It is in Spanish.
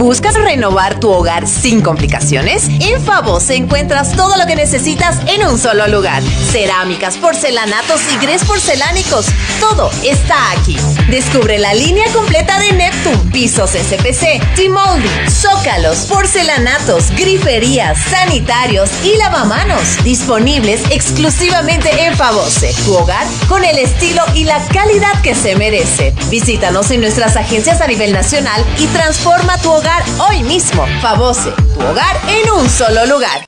¿Buscas renovar tu hogar sin complicaciones? En Favose encuentras todo lo que necesitas en un solo lugar. Cerámicas, porcelanatos y grés porcelánicos. Todo está aquí. Descubre la línea completa de Neptune, pisos SPC, T-Molding, zócalos, porcelanatos, griferías, sanitarios y lavamanos. Disponibles exclusivamente en Favose. Tu hogar con el estilo y la calidad que se merece. Visítanos en nuestras agencias a nivel nacional y transforma tu hogar hoy mismo. Favose, tu hogar en un solo lugar.